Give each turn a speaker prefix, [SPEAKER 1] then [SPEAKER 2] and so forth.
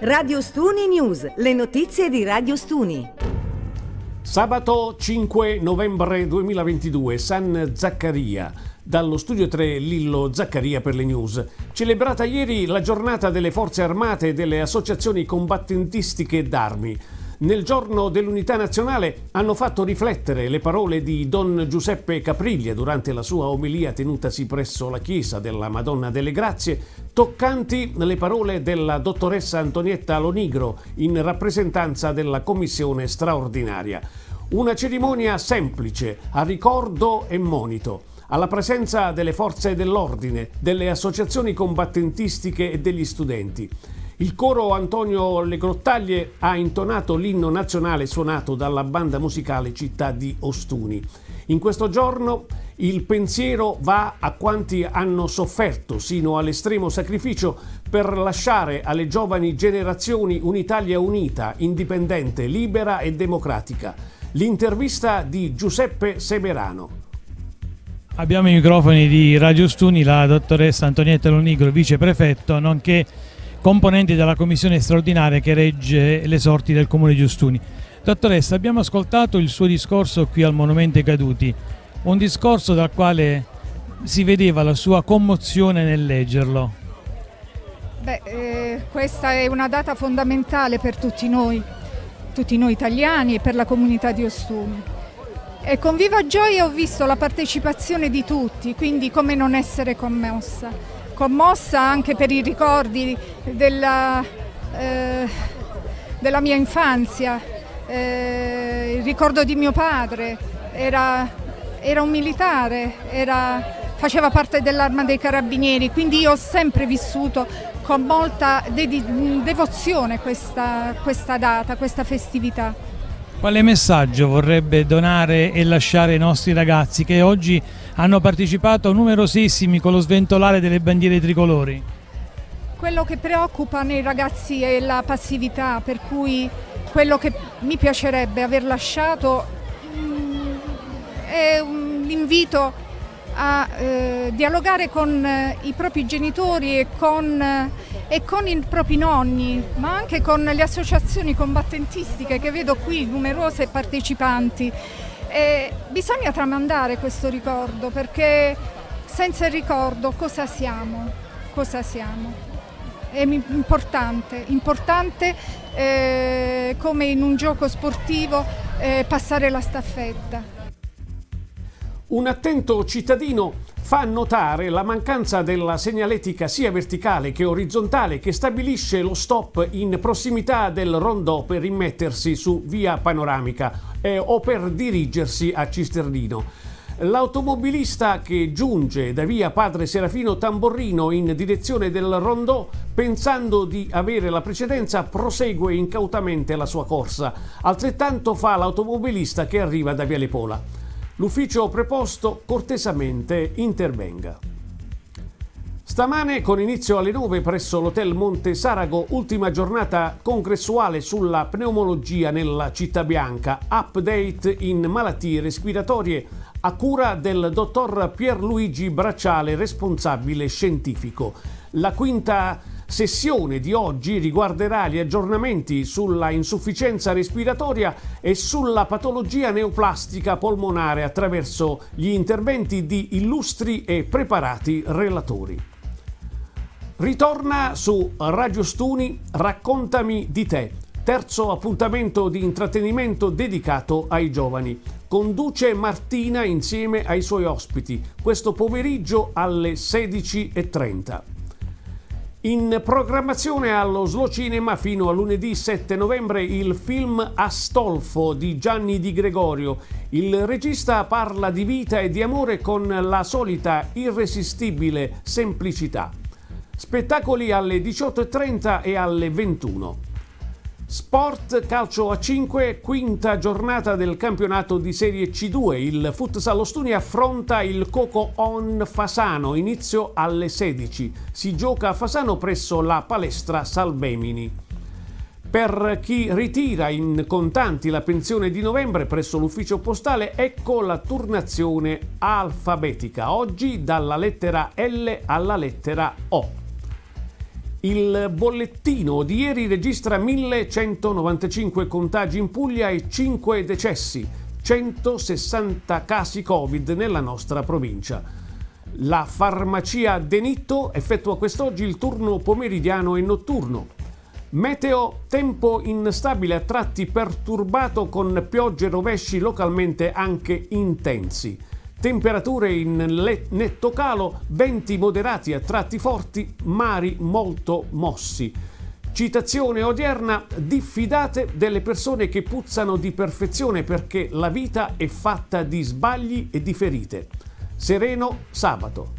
[SPEAKER 1] Radio Stuni News, le notizie di Radio Stuni.
[SPEAKER 2] Sabato 5 novembre 2022, San Zaccaria. Dallo studio 3 Lillo Zaccaria per le news. Celebrata ieri la giornata delle forze armate e delle associazioni combattentistiche d'armi nel giorno dell'unità nazionale hanno fatto riflettere le parole di Don Giuseppe Capriglia durante la sua omelia tenutasi presso la chiesa della Madonna delle Grazie, toccanti le parole della dottoressa Antonietta Lonigro in rappresentanza della commissione straordinaria. Una cerimonia semplice, a ricordo e monito alla presenza delle forze dell'ordine, delle associazioni combattentistiche e degli studenti. Il coro Antonio Le Grottaglie ha intonato l'inno nazionale suonato dalla banda musicale Città di Ostuni. In questo giorno il pensiero va a quanti hanno sofferto sino all'estremo sacrificio per lasciare alle giovani generazioni un'Italia unita, indipendente, libera e democratica. L'intervista di Giuseppe Semerano.
[SPEAKER 3] Abbiamo i microfoni di Radio Stuni, la dottoressa Antonietta Lonigro, viceprefetto, nonché componenti della commissione straordinaria che regge le sorti del comune di Giustuni. Dottoressa, abbiamo ascoltato il suo discorso qui al Monumento ai Caduti, un discorso dal quale si vedeva la sua commozione nel leggerlo.
[SPEAKER 4] Beh, eh, questa è una data fondamentale per tutti noi, tutti noi italiani e per la comunità di Ostuni. E con viva gioia ho visto la partecipazione di tutti, quindi come non essere commossa commossa anche per i ricordi della, eh, della mia infanzia, eh, il ricordo di mio padre, era, era un militare, era, faceva parte dell'arma dei carabinieri, quindi io ho sempre vissuto con molta devozione questa, questa data, questa festività.
[SPEAKER 3] Quale messaggio vorrebbe donare e lasciare ai nostri ragazzi che oggi hanno partecipato numerosissimi con lo sventolare delle bandiere tricolori.
[SPEAKER 4] Quello che preoccupa nei ragazzi è la passività, per cui quello che mi piacerebbe aver lasciato mm, è l'invito a eh, dialogare con eh, i propri genitori e con, eh, e con, i propri nonni, ma anche con le associazioni combattentistiche che vedo qui, numerose partecipanti. E bisogna tramandare questo ricordo perché senza il ricordo cosa siamo? Cosa siamo? È importante, importante eh, come in un gioco sportivo eh, passare la staffetta.
[SPEAKER 2] Un attento cittadino fa notare la mancanza della segnaletica sia verticale che orizzontale che stabilisce lo stop in prossimità del rondò per immettersi su via panoramica eh, o per dirigersi a Cisternino. L'automobilista che giunge da via Padre Serafino Tamborrino in direzione del rondò, pensando di avere la precedenza, prosegue incautamente la sua corsa. Altrettanto fa l'automobilista che arriva da via Lepola. L'ufficio preposto cortesamente intervenga. Stamane, con inizio alle 9 presso l'Hotel Monte Sarago, ultima giornata congressuale sulla pneumologia nella Città Bianca, update in malattie respiratorie a cura del dottor Pierluigi Bracciale, responsabile scientifico. La quinta sessione di oggi riguarderà gli aggiornamenti sulla insufficienza respiratoria e sulla patologia neoplastica polmonare attraverso gli interventi di illustri e preparati relatori. Ritorna su Radio Stuni Raccontami di te, terzo appuntamento di intrattenimento dedicato ai giovani. Conduce Martina insieme ai suoi ospiti questo pomeriggio alle 16.30. In programmazione allo Slow Cinema fino a lunedì 7 novembre il film Astolfo di Gianni Di Gregorio. Il regista parla di vita e di amore con la solita irresistibile semplicità. Spettacoli alle 18.30 e alle 21. Sport calcio a 5, quinta giornata del campionato di Serie C2. Il Futsal Ostuni affronta il Coco On Fasano, inizio alle 16. Si gioca a Fasano presso la palestra Salvemini. Per chi ritira in contanti la pensione di novembre presso l'ufficio postale, ecco la turnazione alfabetica, oggi dalla lettera L alla lettera O. Il bollettino di ieri registra 1195 contagi in Puglia e 5 decessi, 160 casi Covid nella nostra provincia. La farmacia Denitto effettua quest'oggi il turno pomeridiano e notturno. Meteo, tempo instabile a tratti perturbato con piogge e rovesci localmente anche intensi. Temperature in netto calo, venti moderati a tratti forti, mari molto mossi. Citazione odierna, diffidate delle persone che puzzano di perfezione perché la vita è fatta di sbagli e di ferite. Sereno sabato.